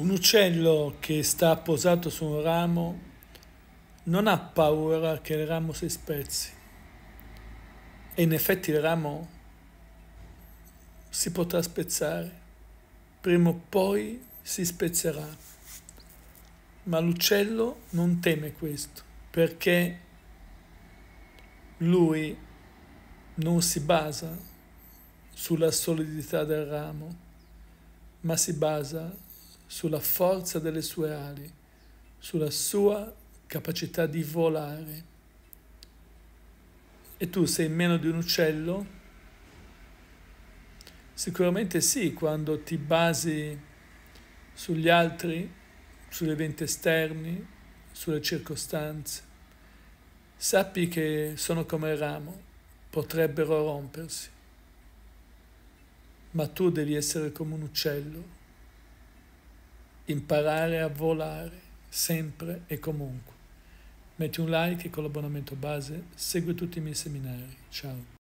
Un uccello che sta posato su un ramo non ha paura che il ramo si spezzi. E in effetti il ramo si potrà spezzare, prima o poi si spezzerà. Ma l'uccello non teme questo, perché lui non si basa sulla solidità del ramo, ma si basa sulla forza delle sue ali, sulla sua capacità di volare. E tu sei meno di un uccello? Sicuramente sì, quando ti basi sugli altri, sugli eventi esterni, sulle circostanze. Sappi che sono come il ramo, potrebbero rompersi, ma tu devi essere come un uccello imparare a volare sempre e comunque. Metti un like con l'abbonamento base, segui tutti i miei seminari. Ciao.